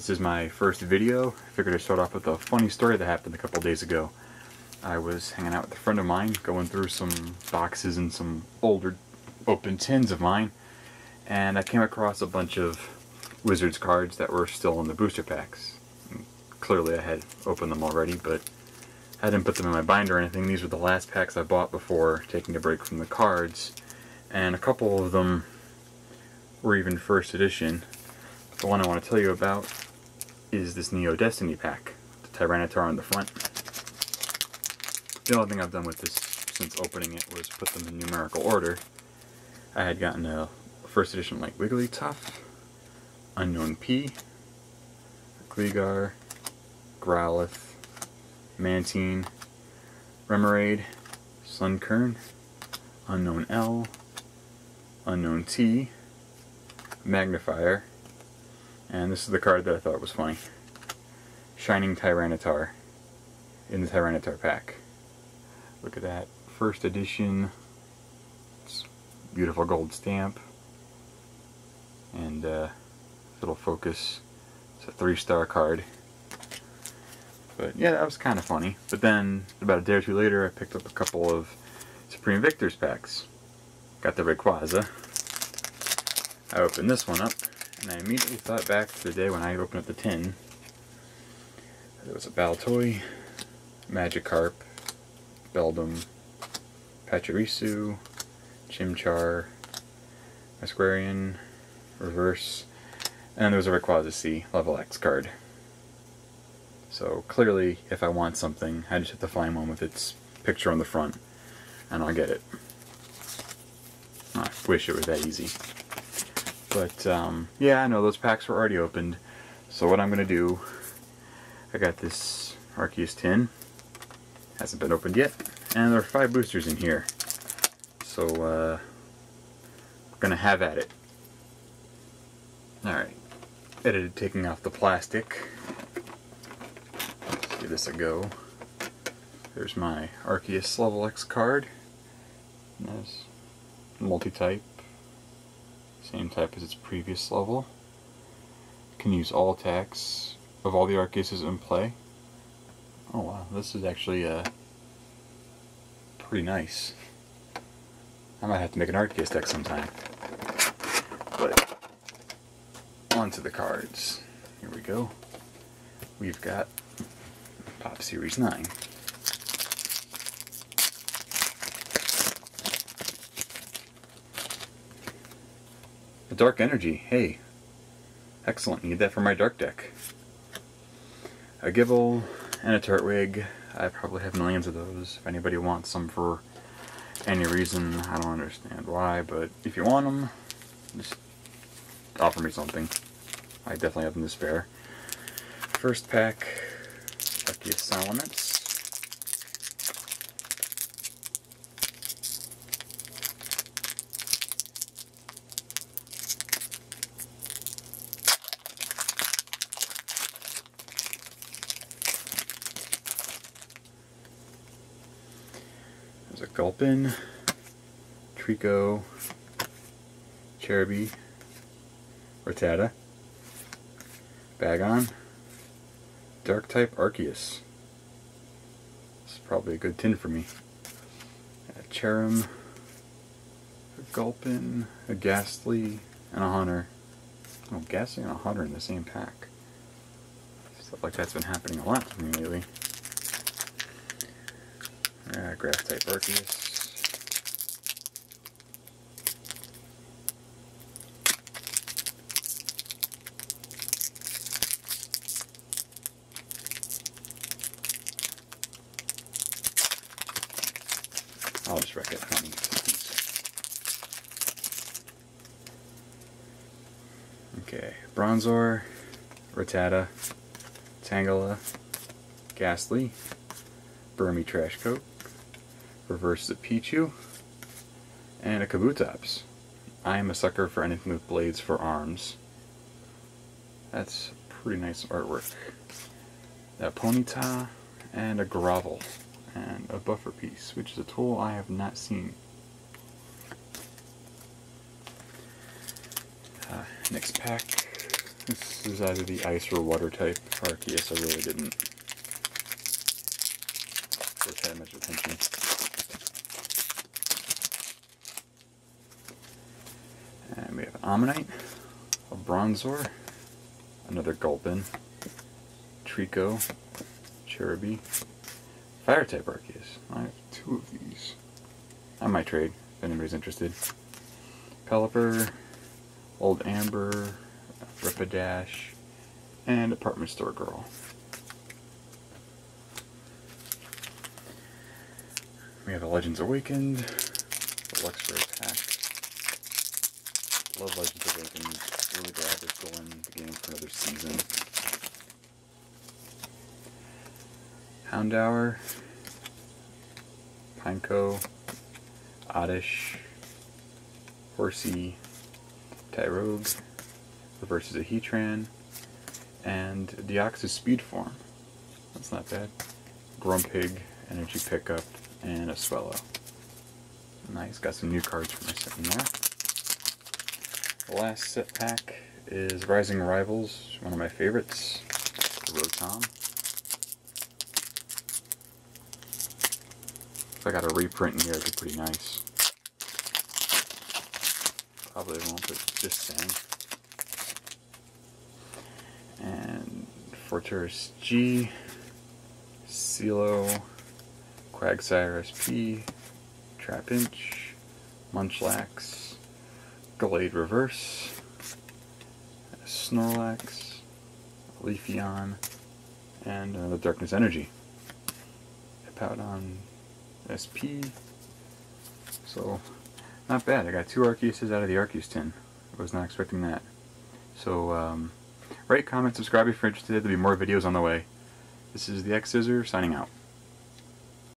This is my first video. I figured I'd start off with a funny story that happened a couple days ago. I was hanging out with a friend of mine, going through some boxes and some older open tins of mine, and I came across a bunch of Wizards cards that were still in the booster packs. And clearly I had opened them already, but I didn't put them in my binder or anything. These were the last packs I bought before taking a break from the cards, and a couple of them were even first edition. The one I want to tell you about is this Neo Destiny pack, the Tyranitar on the front. The only thing I've done with this since opening it was put them in numerical order. I had gotten a first edition like Wigglytuff, Unown P, Gligar, Growlithe, Mantine, Remoraid, Sunkern, Unown L, Unown T, Magnifier, and this is the card that I thought was funny. Shining Tyranitar in the Tyranitar pack. Look at that. First edition. It's beautiful gold stamp. And uh, little focus. It's a three star card. But yeah, that was kind of funny. But then, about a day or two later, I picked up a couple of Supreme Victors packs. Got the Rayquaza. I opened this one up, and I immediately thought back to the day when I opened up the tin. There was a Baltoy, Magikarp, Beldum, Pachirisu, Chimchar, Masquerain, Reverse, and there was a Rayquaza C level X card. So clearly, if I want something, I just have to find one with its picture on the front, and I'll get it. I wish it was that easy. But um, yeah, I know those packs were already opened. So what I'm going to do, I got this Arceus tin. Hasn't been opened yet. And there are five boosters in here. So uh, I'm going to have at it. Alright. Edited taking off the plastic. Let's give this a go. There's my Arceus Level X card. Nice multi-type same type as its previous level. Can use all attacks of all the Arceuses in play. Oh wow, this is actually uh, pretty nice. I might have to make an Arceus deck sometime. But, on to the cards. Here we go. We've got Pop Series 9. A Dark Energy, hey. Excellent, need that for my Dark deck. A Gible and a Turtwig. I probably have millions of those. If anybody wants some for any reason, I don't understand why, but if you want them, just offer me something. I definitely have them to spare. First pack, Lucky Salamence. A Gulpin, Treecko, Cherubi, Rattata, Bagon, Dark type Arceus. This is probably a good tin for me. A Cherrim, a Gulpin, a Gastly, and a Haunter. Oh, Gastly and a Haunter in the same pack. Stuff like that's been happening a lot to me lately. Uh, Arceus. I'll just wreck it. I Okay, Bronzor, Rattata, Tangela, Gastly, Burmy Trash Coat, reverse the Pichu, and a Kabutops. I am a sucker for anything with blades for arms. That's pretty nice artwork. A Ponyta and a Grovyle and a buffer piece, which is a tool I have not seen. Uh, next pack, This is either the ice or water type Arceus. I really didn't pay much attention. And we have Omanyte, a Bronzor, another Gulpin, Treecko, Cherubi, Fire type Arceus. I have two of these. I might trade if anybody's interested. Pelipper, Old Amber, Rapidash, and Department Store Girl. We have a Legends Awakened, the Luxray pack. Love Legends Awakened. Really glad they're in the game for another season. Houndour, Pineco, Oddish, Horsea, Tyrogue, reverses a Heatran, and Deoxys Speed Form. That's not bad. Grumpig, Energy Pickup, and a Swellow. Nice, got some new cards for my set in there. The last set pack is Rising Rivals, one of my favorites, Rotom. If I got a reprint in here, it'd be pretty nice. Probably won't, but just saying. And Forretress G, CeeLo, Quagsire SP, Trapinch, Munchlax, Gallade Reverse, Snorlax, Leafeon, and uh, the Darkness Energy. Hippowdon SP. So, not bad. I got two Arceuses out of the Arceus tin. I was not expecting that. So, um, rate, comment, subscribe if you're interested. There'll be more videos on the way. This is the X Scissor signing out.